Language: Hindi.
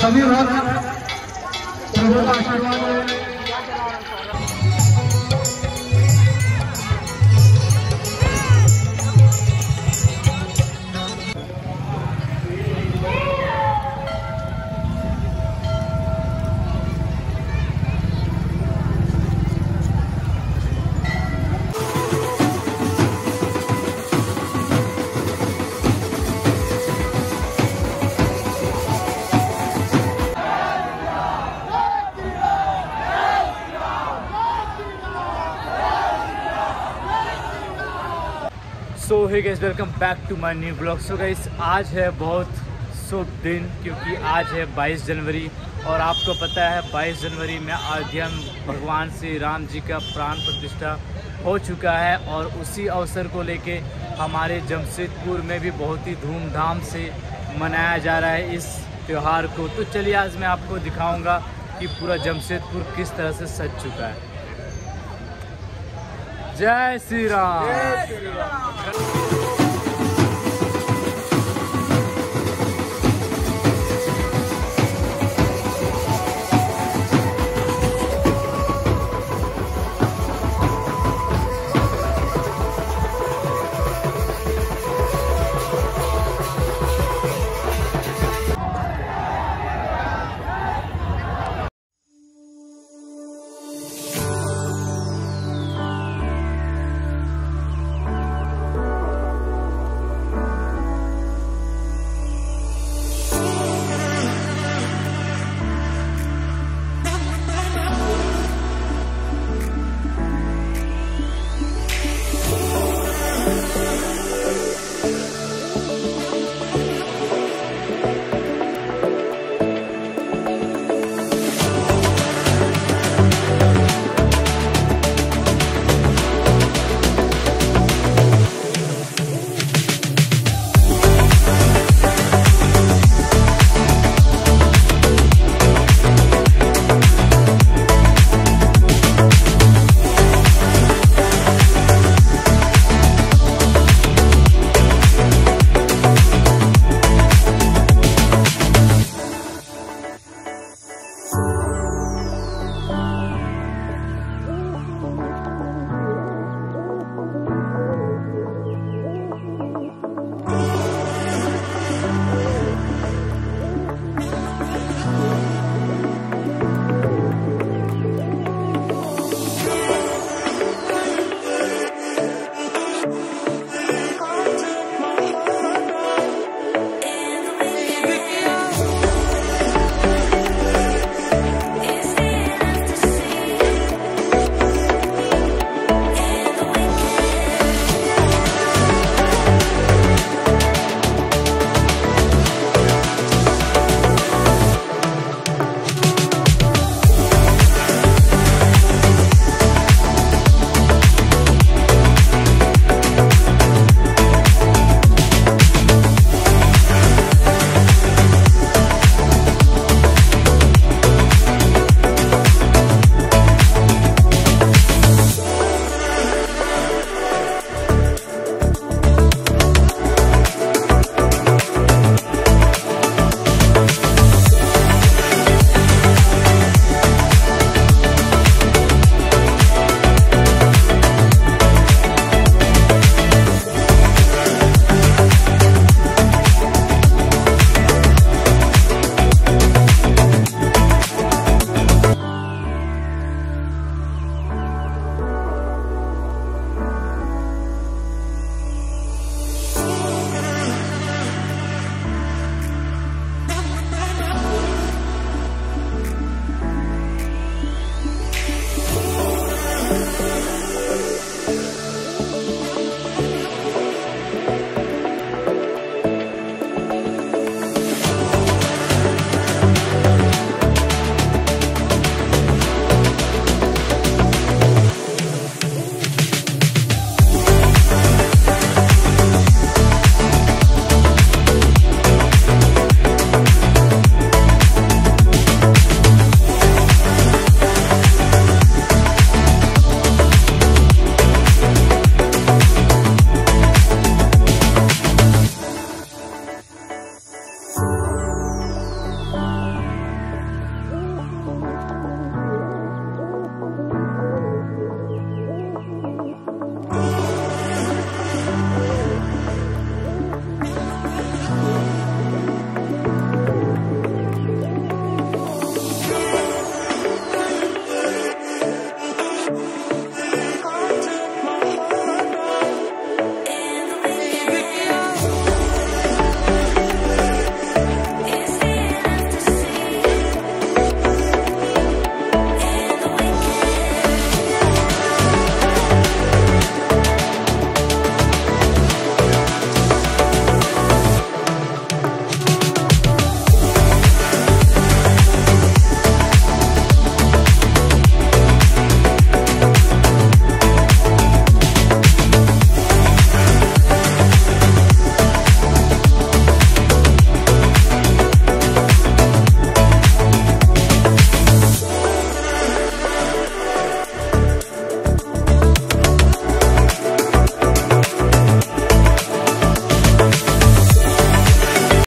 सभी भक्त प्रभु का आशीर्वाद है guys welcome back to my new blog so guys आज है बहुत शुभ दिन, क्योंकि आज है 22 जनवरी, और आपको पता है 22 जनवरी में अयोध्या में भगवान श्री राम जी का प्राण प्रतिष्ठा हो चुका है, और उसी अवसर को लेके हमारे जमशेदपुर में भी बहुत ही धूमधाम से मनाया जा रहा है इस त्यौहार को। तो चलिए आज मैं आपको दिखाऊँगा कि पूरा जमशेदपुर किस तरह से सज चुका है। जय श्री राम